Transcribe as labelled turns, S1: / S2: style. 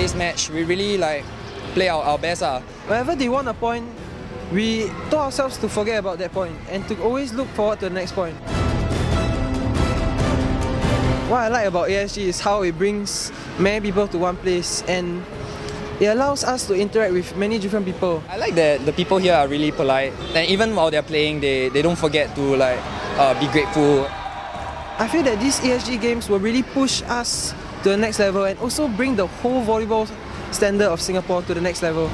S1: today's match, we really like play our, our best. Uh.
S2: Whenever they won a point, we told ourselves to forget about that point and to always look forward to the next point. What I like about ASG is how it brings many people to one place and it allows us to interact with many different people.
S1: I like that the people here are really polite and even while they're playing, they, they don't forget to like uh, be grateful.
S2: I feel that these ASG games will really push us to the next level and also bring the whole volleyball standard of Singapore to the next level.